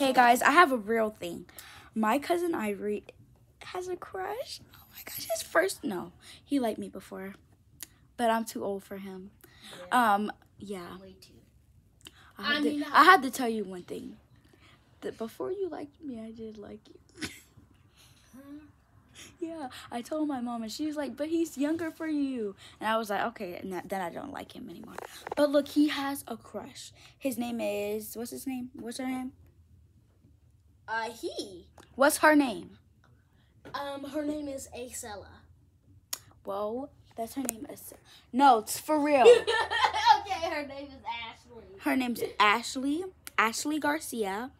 Hey guys, I have a real thing. My cousin Ivory has a crush. Oh my gosh, his first no, he liked me before, but I'm too old for him. Um, yeah. Way too. I had, I mean, to, I had to tell you one thing. That before you liked me, I did like you. yeah, I told my mom, and she was like, "But he's younger for you." And I was like, "Okay," and that, then I don't like him anymore. But look, he has a crush. His name is what's his name? What's her name? Uh, he. What's her name? Um, her name is Acella. Whoa, that's her name. Is no, it's for real. okay, her name is Ashley. Her name's Ashley. Ashley Garcia.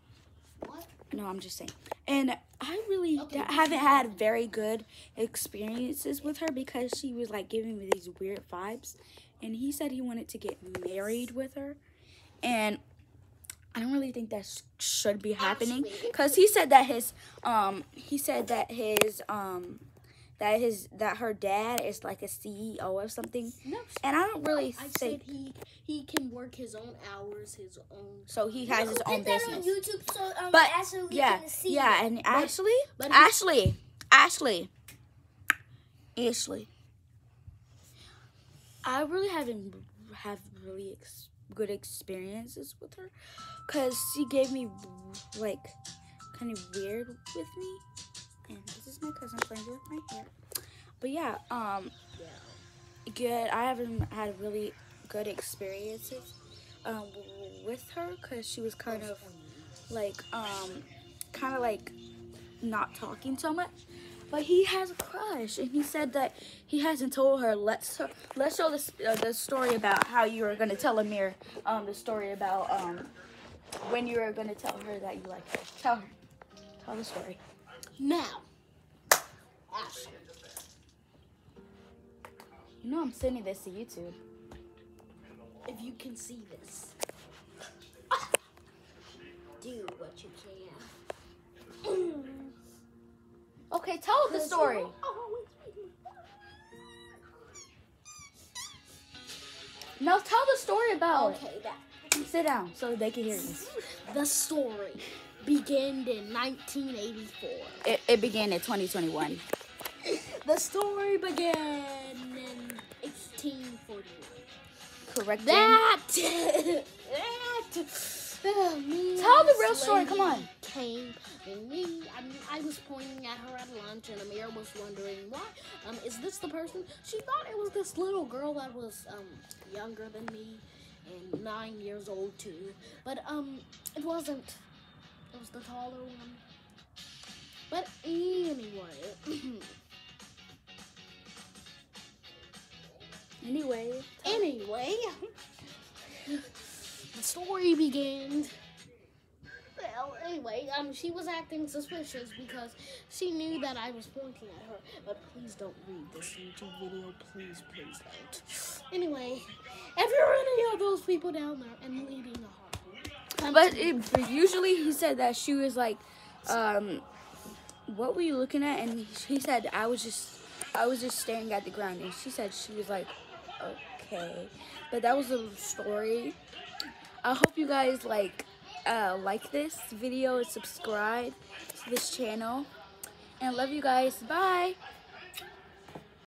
What? No, I'm just saying. And I really Okay. haven't had very good experiences with her because she was like giving me these weird vibes. And he said he wanted to get married with her. And I don't really think that should be happening because he said that his um he said that his um that his that her dad is like a CEO or something. No. And I don't really I think said he he can work his own hours, his own. so. He has his own business. on YouTube so um, But Ashley yeah, yeah, and Ashley, but he- Ashley, Ashley, Ashley. I really haven't have really ex- good experiences with her, cause she gave me like kind of weird with me, and this is my cousin playing with my hair. But yeah, um, good. I haven't had really good experiences um, with her, cause she was kind of like um kind of like not talking so much but he has a crush and he said that he hasn't told her let's let's show this uh, the story about how you going to tell Amir um the story about um when you going to tell her that you like her. Tell her. Tell the story. Now, you know I'm sending this to YouTube. If you can see this, do what you can. Tell the story. Now tell the story about Okay, that. It sit down so they can hear you. The story began in 1984. it, it began in 2021 The story began in 1841. correct That! That! Oh, Me Tell the this real story, come on. Came and me. I mean, I was pointing at her at lunch, and Amir was wondering why. Um, is this the person? She thought it was this little girl that was um younger than me and nine years old too. But um, it wasn't. It was the taller one. But anyway. anyway Anyway, the story began. Well, anyway, um, she was acting suspicious because she knew that I was pointing at her. But please don't read this YouTube video. Please, please don't. Anyway, if you're any of those people down there and leading a heart, But it, usually he said that she was like, um, what were you looking at? And he, said I was just, I was just staring at the ground. And she said she was like, okay. But that was the story. I hope you guys like, uh, like this video and subscribe to this channel. And I love you guys. Bye.